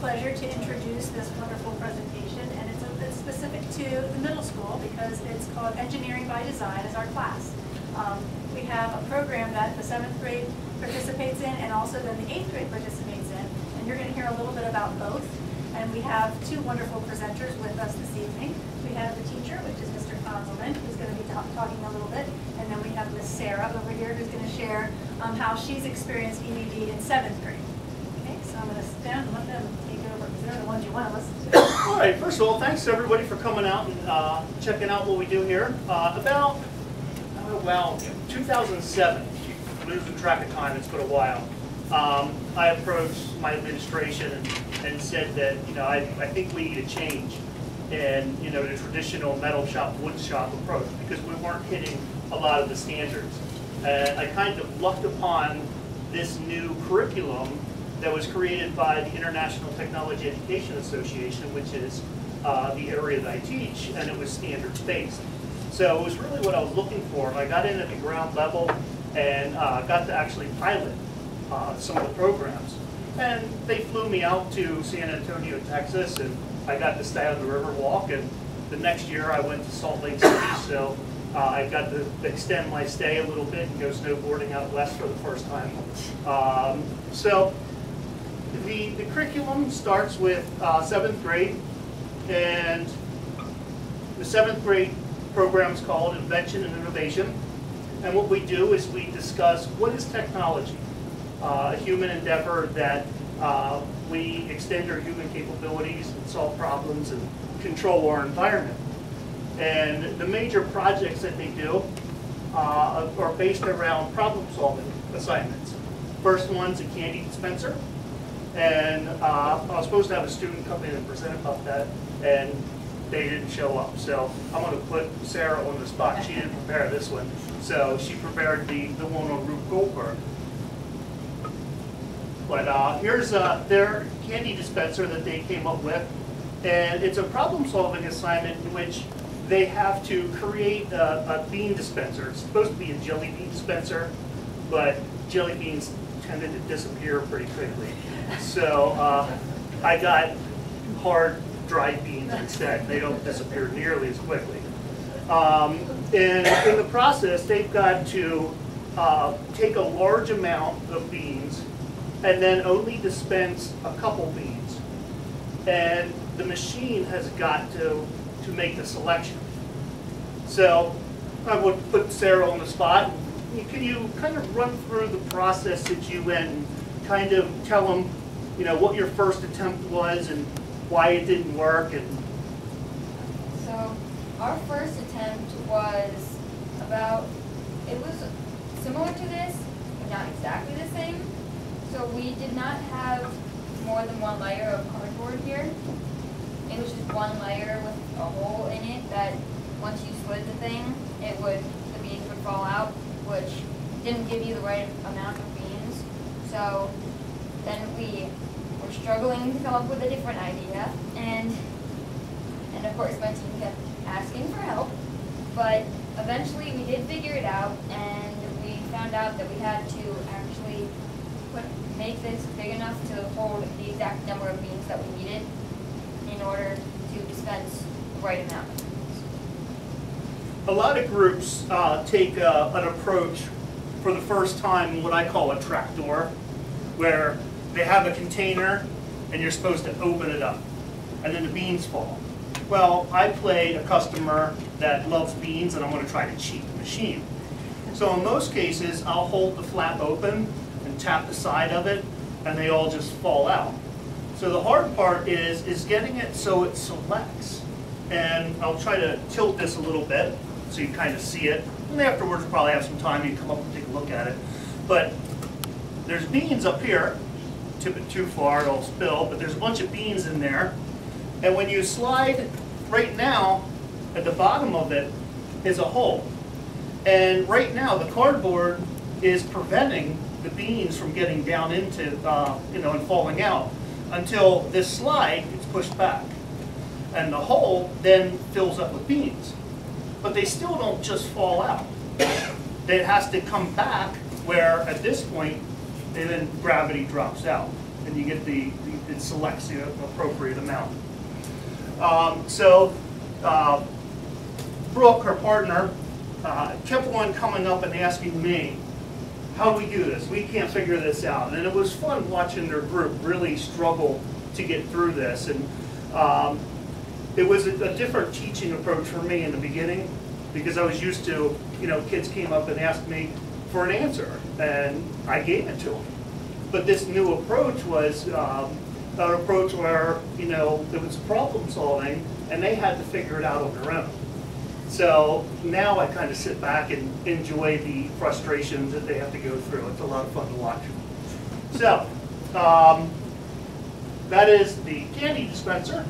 pleasure to introduce this wonderful presentation, and it's, a- it's specific to the middle school because it's called Engineering by Design as our class. Um, We have a program that the seventh grade participates in and also then the eighth grade participates in, and you're going to hear a little bit about both. And we have two wonderful presenters with us this evening. We have the teacher, which is Mr. Conzelman, who's going to be ta- talking a little bit, and then we have Miss Sarah over here who's going to share um, how she's experienced EDD in seventh grade. Okay, so I'm going to stand and let them they're the ones you want to listen to. All right, first of all, thanks everybody for coming out and uh, checking out what we do here. Uh, About, oh, well, 2007, losing track of time, it's been a while. Um, I approached my administration and- and said that, you know, I I think we need a change in, you know, the traditional metal shop, wood shop approach, because we weren't hitting a lot of the standards. And I kind of lucked upon this new curriculum that was created by the International Technology Education Association, which is uh, the area that I teach, and it was standards-based. So it was really what I was looking for. I got in at the ground level and uh, got to actually pilot uh, some of the programs. And they flew me out to San Antonio, Texas, and I got to stay on the Riverwalk. And the next year I went to Salt Lake City, so uh, I got to extend my stay a little bit and go snowboarding out west for the first time. Um, So the, the curriculum starts with uh, seventh grade, and the seventh grade program is called Invention and Innovation. And what we do is we discuss what is technology, uh, a human endeavor that uh, we extend our human capabilities and solve problems and control our environment. And the major projects that they do uh, are based around problem-solving assignments. First one's a candy dispenser. And uh, I was supposed to have a student come in and present about that, and they didn't show up. So I'm going to put Sarah on the spot. She didn't prepare this one. So she prepared the, the one on Rube Goldberg. But uh, here's uh, their candy dispenser that they came up with. And it's a problem-solving assignment in which they have to create a, a bean dispenser. It's supposed to be a jelly bean dispenser, but jelly beans tended to disappear pretty quickly. So uh, I got hard dried beans instead. They don't disappear nearly as quickly. Um, and in the process, they've got to uh, take a large amount of beans and then only dispense a couple beans. And the machine has got to, to make the selection. So I would put Sarah on the spot. Can you kind of run through the process that you went and kind of tell them, you know, what your first attempt was and why it didn't work and So our first attempt was about, it was similar to this, but not exactly the same. So we did not have more than one layer of cardboard here. It was just one layer with a hole in it that once you slid the thing, it would, the beads would fall out, which didn't give you the right amount of. So then we were struggling to come up with a different idea and and of course my team kept asking for help. But eventually we did figure it out and we found out that we had to actually put make this big enough to hold the exact number of beans that we needed in order to dispense the right amount. A lot of groups uh, take uh, an approach for the first time, what I call a trapdoor, where they have a container and you're supposed to open it up, and then the beans fall. Well, I play a customer that loves beans and I'm going to try to cheat the machine. So in most cases, I'll hold the flap open and tap the side of it, and they all just fall out. So the hard part is, is getting it so it selects. And I'll try to tilt this a little bit so you kind of see it. And afterwards, we'll probably have some time, you come up and take look at it. But there's beans up here. Tip it too far, it'll spill, but there's a bunch of beans in there. And when you slide, right now, at the bottom of it is a hole. And right now, the cardboard is preventing the beans from getting down into, uh, you know, and falling out until this slide gets pushed back. And the hole then fills up with beans. But they still don't just fall out. It has to come back where, at this point, and then gravity drops out. And you get the, the it selects the appropriate amount. Um, so, uh, Brooke, her partner, uh, kept on coming up and asking me, how do we do this? We can't figure this out. And it was fun watching their group really struggle to get through this. And um, it was a, a different teaching approach for me in the beginning because I was used to, you know, kids came up and asked me for an answer, and I gave it to them. But this new approach was um, an approach where, you know, there was problem solving, and they had to figure it out on their own. So now I kind of sit back and enjoy the frustrations that they have to go through. It's a lot of fun to watch. So, um, that is the candy dispenser.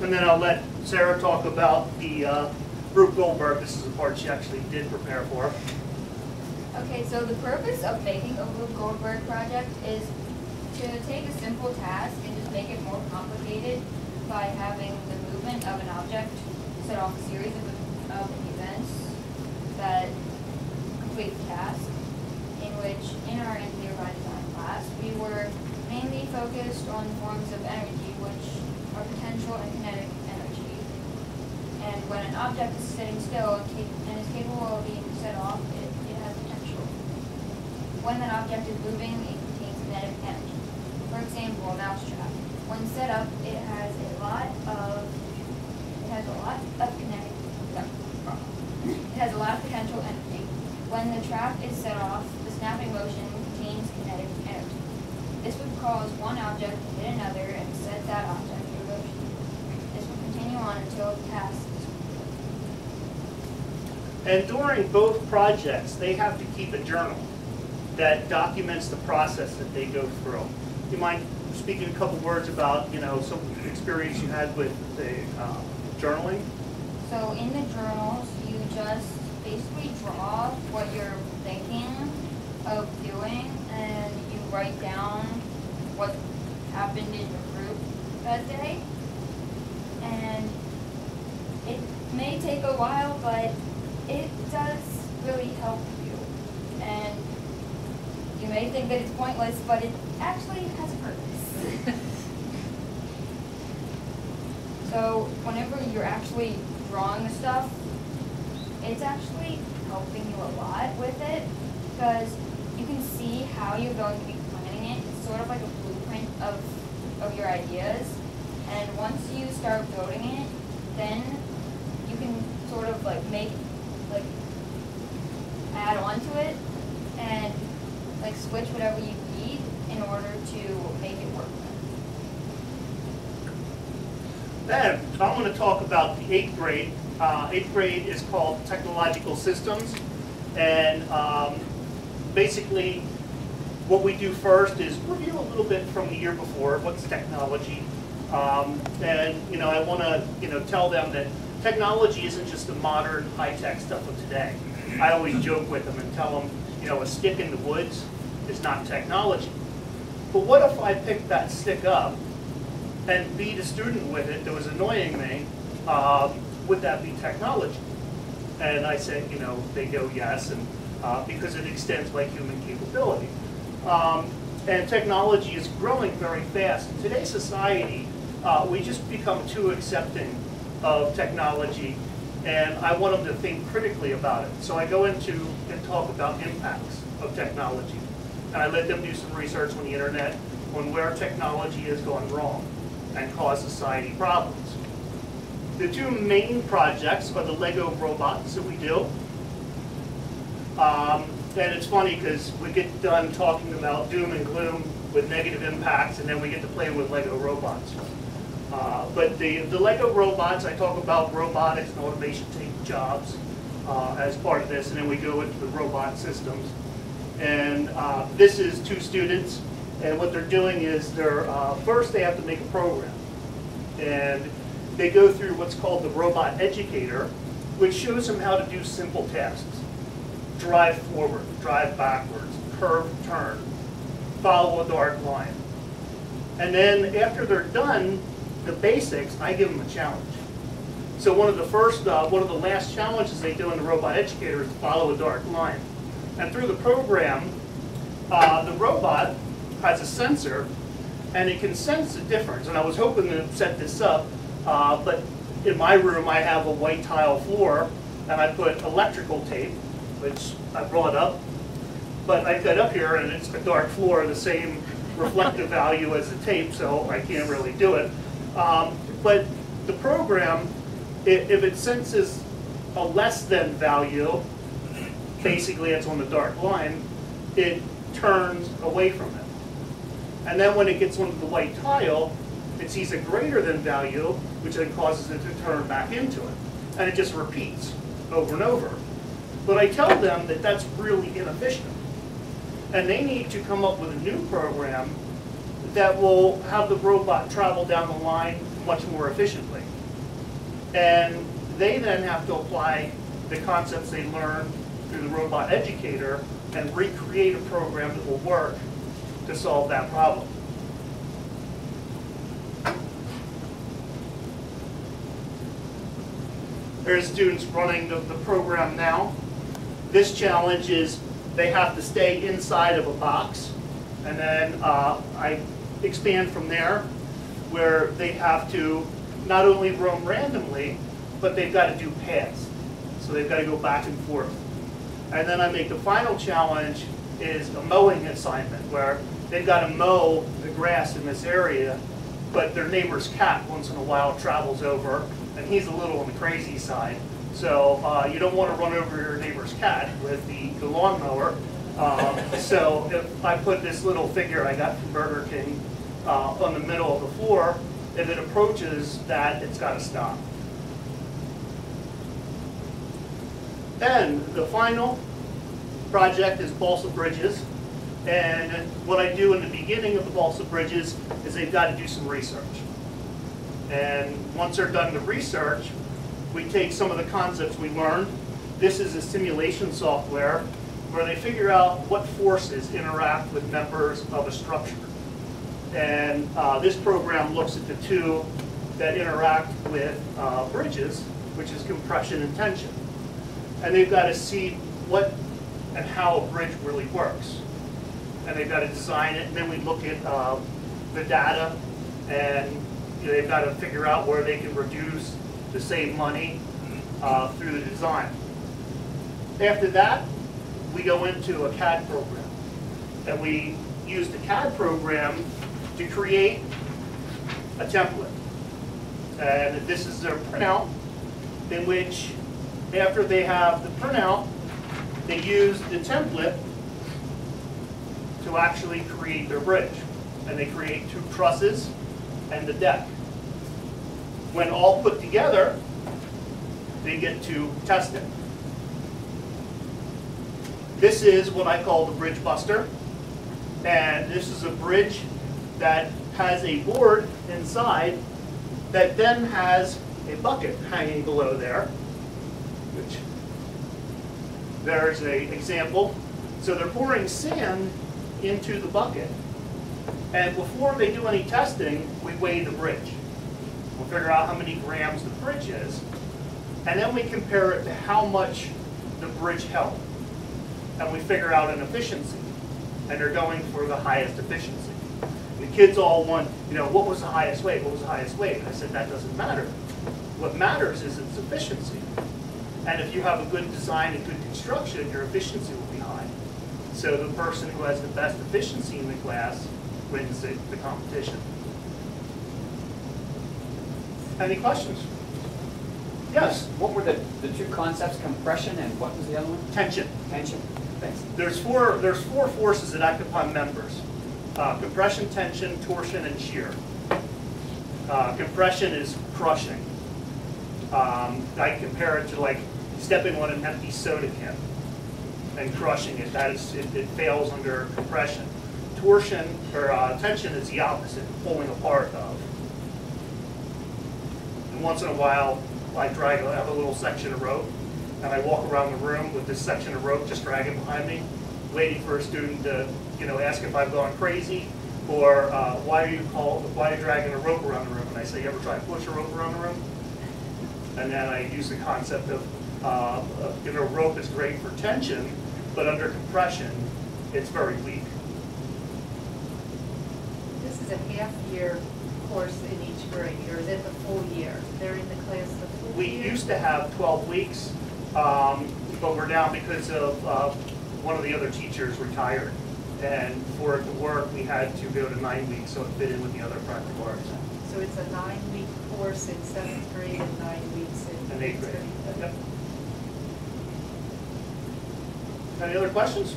And then I'll let Sarah talk about the uh, Rube Goldberg. This is the part she actually did prepare for. Okay, so the purpose of making a Rube Goldberg project is to take a simple task and just make it more complicated by having the movement of an object set off a series of, of events that complete the task. In which, in our engineer by design class, we were mainly focused on forms of energy, which are potential and kinetic. And when an object is sitting still and is capable of being set off, it, it has potential. When that object is moving, it contains kinetic energy. For example, a mousetrap. When set up, it has a lot of, it has a lot of kinetic. It has a lot of potential energy. When the trap is set off, the snapping motion contains kinetic energy. This would cause one object to hit another and set that object in motion. This will continue on until the task. And during both projects, they have to keep a journal that documents the process that they go through. You mind speaking a couple words about, you know, some experience you had with the uh, journaling? So in the journals, you just basically draw what you're thinking of doing and you write down what happened in your group that day. And it may take a while, but does really help you. And you may think that it's pointless, but it actually has a purpose. So whenever you're actually drawing the stuff, it's actually helping you a lot with it because you can see how you're going to be planning it. It's sort of like a blueprint of, of your ideas. And once you start building it, then you can sort of like make, like, add on to it and like switch whatever you need in order to make it work. Then, I'm going to talk about the eighth grade. Uh, Eighth grade is called Technological Systems. And um, basically, what we do first is review a little bit from the year before, what's technology. Um, And, you know, I want to, you know, tell them that technology isn't just the modern, high-tech stuff of today. I always joke with them and tell them, you know, a stick in the woods is not technology. But what if I picked that stick up and beat a student with it that was annoying me, um, would that be technology? And I said, you know, they go yes, and uh, because it extends my human capability. Um, and technology is growing very fast. In today's society, uh, we just become too accepting of technology, and I want them to think critically about it. So I go into and talk about impacts of technology. And I let them do some research on the internet on where technology has gone wrong and caused society problems. The two main projects are the Lego robots that we do. Um, and it's funny because we get done talking about doom and gloom with negative impacts, and then we get to play with Lego robots. Uh, but the, the Lego robots, I talk about robotics and automation taking jobs uh, as part of this, and then we go into the robot systems. And uh, this is two students, and what they're doing is they're, uh, first they have to make a program. And they go through what's called the Robot Educator, which shows them how to do simple tasks. Drive forward, drive backwards, curve, turn, follow a dark line. And then after they're done, the basics, I give them a challenge. So one of the first, uh, one of the last challenges they do in the Robot Educator is to follow a dark line. And through the program, uh, the robot has a sensor, and it can sense the difference. And I was hoping to set this up, uh, but in my room, I have a white tile floor, and I put electrical tape, which I brought up. But I got up here, and it's a dark floor, the same reflective value as the tape, so I can't really do it. Um, But the program, if it senses a less than value, basically it's on the dark line, it turns away from it. And then when it gets onto the white tile, it sees a greater than value, which then causes it to turn back into it. And it just repeats over and over. But I tell them that that's really inefficient. And they need to come up with a new program that will have the robot travel down the line much more efficiently. And they then have to apply the concepts they learned through the robot educator and recreate a program that will work to solve that problem. There's students running the, the program now. This challenge is they have to stay inside of a box. And then uh, I expand from there where they have to not only roam randomly, but they've got to do paths. So they've got to go back and forth. And then I make the final challenge is a mowing assignment where they've got to mow the grass in this area, but their neighbor's cat once in a while travels over, and he's a little on the crazy side. So uh, you don't want to run over your neighbor's cat with the, the lawnmower. Um, so I put this little figure I got from Burger King uh, on the middle of the floor, if it approaches that, it's got to stop. And the final project is balsa bridges. And what I do in the beginning of the balsa bridges is they've got to do some research. And once they're done the research, we take some of the concepts we learned. This is a simulation software where they figure out what forces interact with members of a structure. And uh, this program looks at the two that interact with uh, bridges, which is compression and tension. And they've got to see what and how a bridge really works. And they've got to design it, and then we look at uh, the data, and you know, they've got to figure out where they can reduce to save money uh, through the design. After that, we go into a CAD program. And we use the CAD program to create a template. And this is their printout, in which after they have the printout, they use the template to actually create their bridge. And they create two trusses and the deck. When all put together, they get to test it. This is what I call the bridge buster. And this is a bridge that has a board inside that then has a bucket hanging below there, which there's an example. So they're pouring sand into the bucket. And before they do any testing, we weigh the bridge. We'll figure out how many grams the bridge is. And then we compare it to how much the bridge held. And we figure out an efficiency. And they're going for the highest efficiency. The kids all want, you know, what was the highest weight? What was the highest weight? I said, that doesn't matter. What matters is its efficiency. And if you have a good design and good construction, your efficiency will be high. So the person who has the best efficiency in the class wins the, the competition. Any questions? Yes, What were the, the two concepts, compression and what was the other one? tension. Tension? Thanks. There's four, there's four forces that act upon members. Uh, compression, tension, torsion, and shear. Uh, compression is crushing. Um, I compare it to like stepping on an empty soda can and crushing it. That is, it, it fails under compression. Torsion, or uh, tension is the opposite, pulling apart of. And once in a while, I drag, I have a little section of rope, and I walk around the room with this section of rope just dragging behind me, waiting for a student to, you know, ask if I've gone crazy, or uh, why are you called, why are you dragging a rope around the room? And I say, you ever try to push a rope around the room? And then I use the concept of, uh, of, you know, rope is great for tension, but under compression, it's very weak. This is a half-year course in each grade, or is it the full year? They're in the class the full We year? used to have 12 weeks, um, but we're down because of uh, one of the other teachers retired. And for it to work, we had to go to nine weeks, so it fit in with the other practical arts. So it's a nine-week course in seventh grade and nine weeks in And eighth grade. grade. Yep. Any other questions?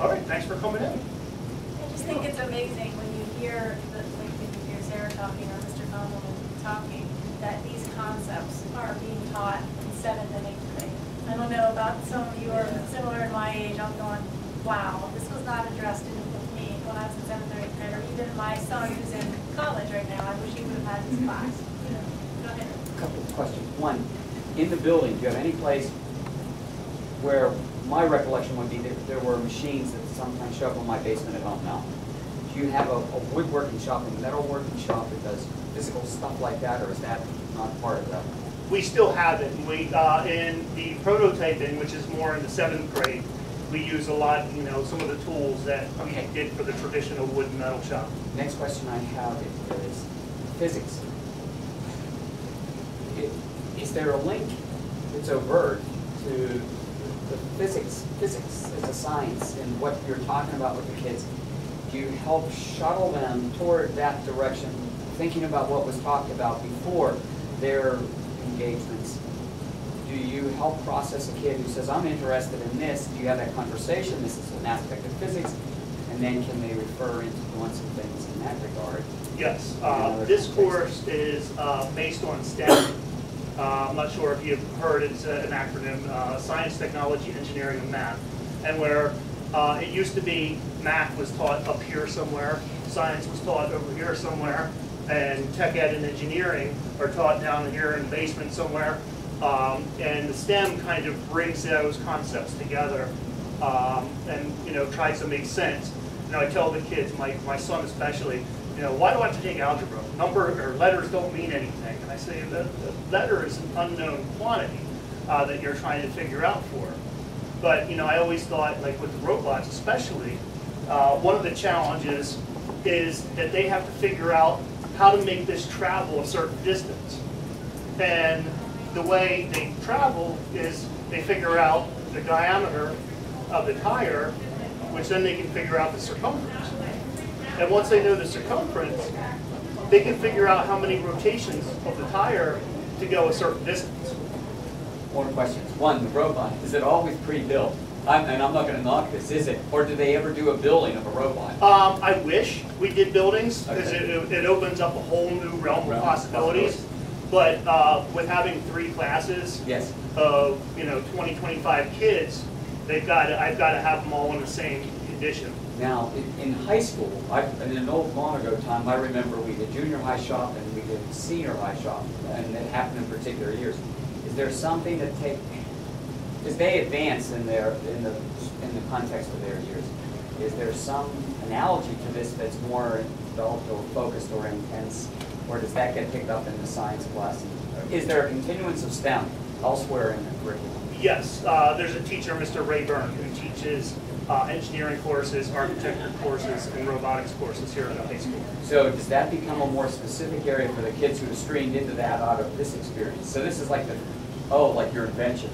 All right, thanks for coming in. I just think it's amazing when you hear, the- like, when you hear Sarah talking or Mr. Conlon talking, that these concepts are being taught in seventh and eighth grade. I don't know about some of you who are similar in my age, I'm going, wow, this was not addressed in me when I was in seventh or eighth grade, or even my son who's in college right now, I wish he would have had this class. Go ahead. Couple of questions. One, in the building, do you have any place where, my recollection would be that there were machines that sometimes show up in my basement at home now? Do you have a a woodworking shop, a metalworking shop that does physical stuff like that, or is that not part of that? We still have it. We, uh, in the prototyping, which is more in the seventh grade, we use a lot, you know, some of the tools that we did for the traditional wood and metal shop. Next question I have is physics. Is there a link that's overt to the physics, physics as a science and what you're talking about with the kids? Do you help shuttle them toward that direction, thinking about what was talked about before their engagements? Do you help process a kid who says, I'm interested in this? Do you have that conversation? This is an aspect of physics. And then can they refer into doing some things in that regard? Yes, uh, this course is uh, based on STEM. Uh, I'm not sure if you've heard, it's an acronym, uh, Science, Technology, Engineering, and Math. And where uh, it used to be math was taught up here somewhere, science was taught over here somewhere, and tech ed and engineering are taught down here in the basement somewhere. Um, And the STEM kind of brings those concepts together um, and, you know, tries to make sense. You know, I tell the kids, my, my son especially, you know, why do I have to take algebra? Number, or letters don't mean anything. And I say, the, the letter is an unknown quantity uh, that you're trying to figure out for. But, you know, I always thought, like with the robots especially, uh, one of the challenges is that they have to figure out how to make this travel a certain distance. And the way they travel is they figure out the diameter of the tire, which then they can figure out the circumference. And once they know the circumference, they can figure out how many rotations of the tire to go a certain distance. More questions. One, the robot, is it always pre-built? I'm- And I'm not gonna knock this, is it? Or do they ever do a building of a robot? Um, I wish we did buildings, because Okay. it, it opens up a whole new realm of Realm of possibilities. But, uh, with having three classes Yes. of, you know, 20, 25 kids, they've got, I've got to have them all in the same condition. Now, in, in high school, I, in an old long ago time, I remember we did junior high shop and we did senior high shop, and it happened in particular years. Is there something that take, because they advance in their, in the, in the context of their years. Is there some analogy to this that's more developed or focused or intense? Or does that get picked up in the science class? Is there a continuance of STEM elsewhere in the curriculum? Yes, uh, there's a teacher, Mr. Rayburn, who teaches uh, engineering courses, architecture courses, and robotics courses here at the high school. So does that become a more specific area for the kids who have streamed into that out of this experience? So this is like the, oh, like your invention.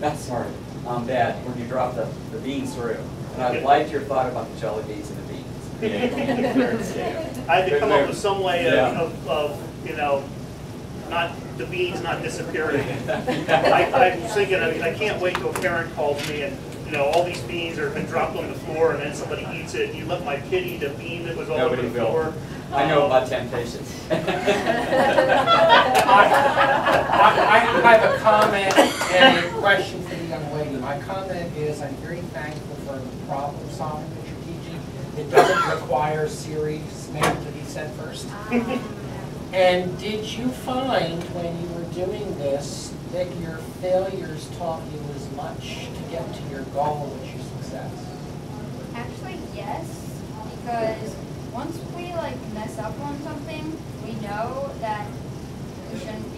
That's sorry, um, bad when you drop the, the beans through. And I liked your thought about the jelly beans and the beans. I had to come up with some way of, Yeah. of, of, you know, not, the beans not disappearing. I, I'm thinking, I mean, I can't wait till a parent calls me and, you know, all these beans are been dropped on the floor and then somebody eats it. You let my kid eat a bean that was all over the will. floor. I know Um, about temptations. I, I have a comment and a question for the young lady. My comment is I'm very thankful for the problem solving that you're teaching. It doesn't require series math to be said first. And did you find when you were doing this that your failures taught you as much to get to your goal as your success? Actually, yes, because once we like mess up on something, we know that we shouldn't be,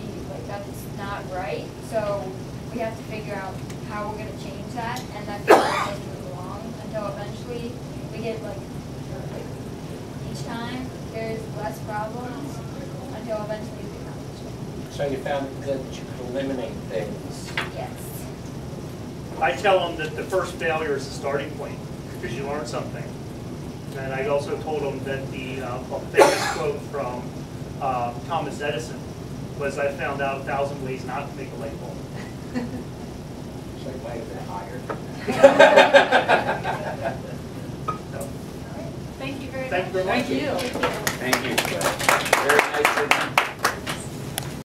that's not right. So we have to figure out how we're gonna change that, and that's how we move along until eventually we get like like, each time, there's less problems until eventually we accomplish So you found good that you could eliminate things. Yes. I tell them that the first failure is the starting point, because you learn something. And I also told them that the uh, famous quote from uh, Thomas Edison was, "I found out a thousand ways not to make a light bulb." So you might have been hired. Thank you very much. Thank you very much. Thank you. Thank you. Very nicely done.